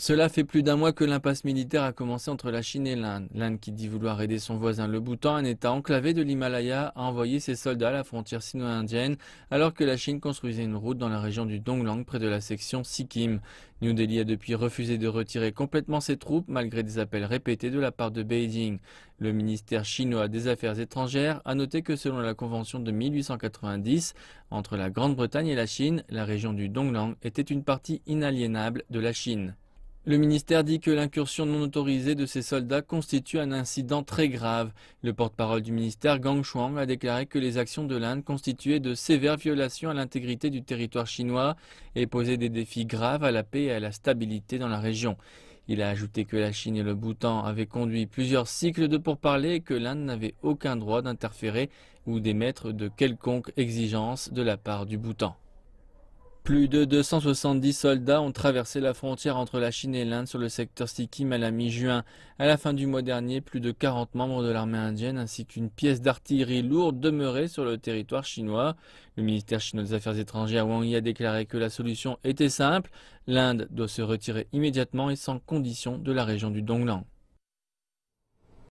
Cela fait plus d'un mois que l'impasse militaire a commencé entre la Chine et l'Inde. L'Inde, qui dit vouloir aider son voisin le Bhoutan, un état enclavé de l'Himalaya, a envoyé ses soldats à la frontière sino-indienne, alors que la Chine construisait une route dans la région du Donglang, près de la section Sikkim. New Delhi a depuis refusé de retirer complètement ses troupes, malgré des appels répétés de la part de Beijing. Le ministère chinois des Affaires étrangères a noté que selon la convention de 1890, entre la Grande-Bretagne et la Chine, la région du Donglang était une partie inaliénable de la Chine. Le ministère dit que l'incursion non autorisée de ces soldats constitue un incident très grave. Le porte-parole du ministère, Gang Shuang, a déclaré que les actions de l'Inde constituaient de sévères violations à l'intégrité du territoire chinois et posaient des défis graves à la paix et à la stabilité dans la région. Il a ajouté que la Chine et le Bhoutan avaient conduit plusieurs cycles de pourparlers et que l'Inde n'avait aucun droit d'interférer ou d'émettre de quelconque exigence de la part du Bhoutan. Plus de 270 soldats ont traversé la frontière entre la Chine et l'Inde sur le secteur Sikkim à la mi-juin. À la fin du mois dernier, plus de 40 membres de l'armée indienne ainsi qu'une pièce d'artillerie lourde demeuraient sur le territoire chinois. Le ministère chinois des Affaires étrangères Wang Yi a déclaré que la solution était simple. L'Inde doit se retirer immédiatement et sans condition de la région du Donglang.